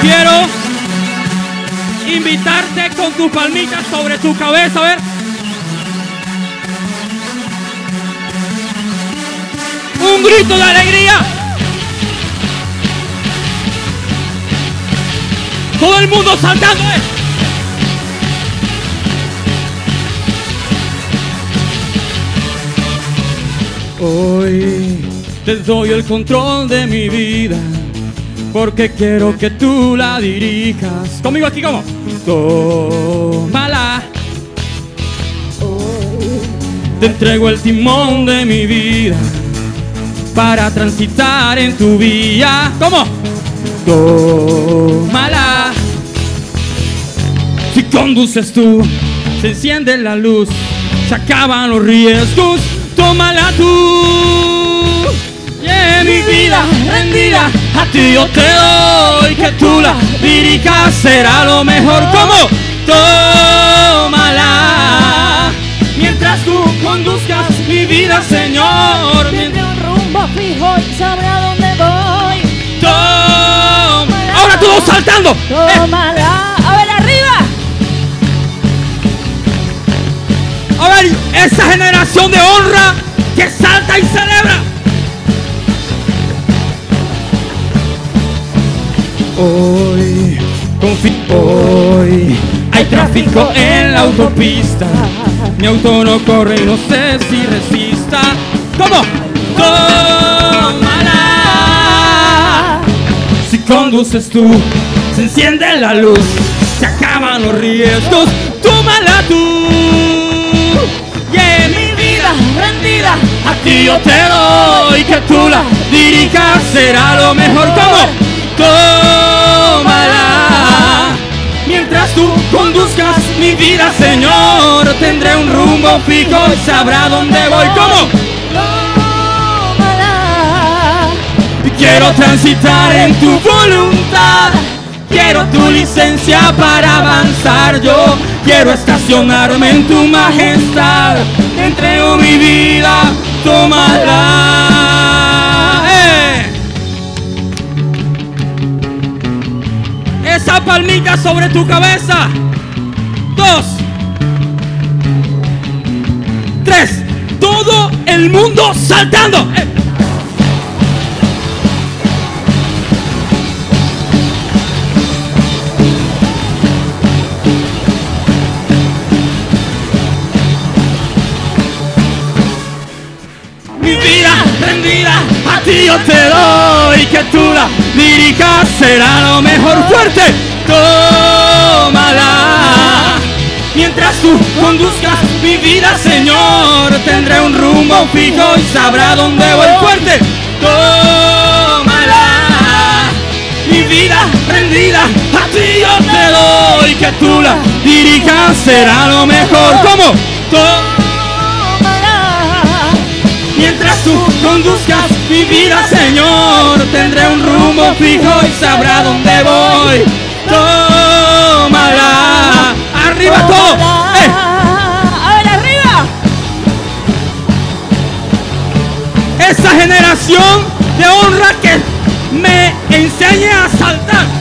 Quiero invitarte con tus palmitas sobre tu cabeza, a ver. Un grito de alegría. Todo el mundo saltando. ¿eh? Hoy te doy el control de mi vida. Porque quiero que tú la dirijas. Conmigo aquí, como. Tómala. Te entrego el timón de mi vida para transitar en tu vía. ¿Cómo? Tómala. Si conduces tú, se enciende la luz, se acaban los riesgos. Tómala tú. Ti yo te doy que tú la dirijas será lo mejor. ¿Cómo? Tómala. Mientras tú conduzcas mi vida, Señor. Tiene un rumbo fijo y sabré a dónde voy. Tómala. Ahora todos saltando. Eh, Tómala. Hoy, confi- hoy hay tráfico en la autopista. Mi auto no corre y no sé si resista. ¿Cómo? Tómala. Si conduces tú, se enciende la luz, se acaban los riesgos. Tómala tú. Yeah, mi vida rendida a ti yo te doy que tú la dirijas será lo mejor. ¿Cómo? Tómala. Rumbo fijo y sabrá dónde voy. ¿Cómo? Tómala. Quiero transitar en tu voluntad. Quiero tu licencia para avanzar. Yo quiero estacionarme en tu majestad. Te entrego mi vida, tómala. ¡Eh! Esa palmita sobre tu cabeza. Dos. Todo el mundo saltando. ¡Eh! mi vida rendida a ti yo te doy que tú la dirijas será lo mejor fuerte conduzcas mi vida señor. Tendré un rumbo fijo y sabrá dónde voy. Fuerte tómala. Mi vida rendida a ti yo te doy. Que tú la dirijas será lo mejor. Como tómala. Mientras tú conduzcas mi vida, Señor, tendré un rumbo fijo y sabrá dónde voy. Tómala. Arriba todo. Que me enseña a saltar.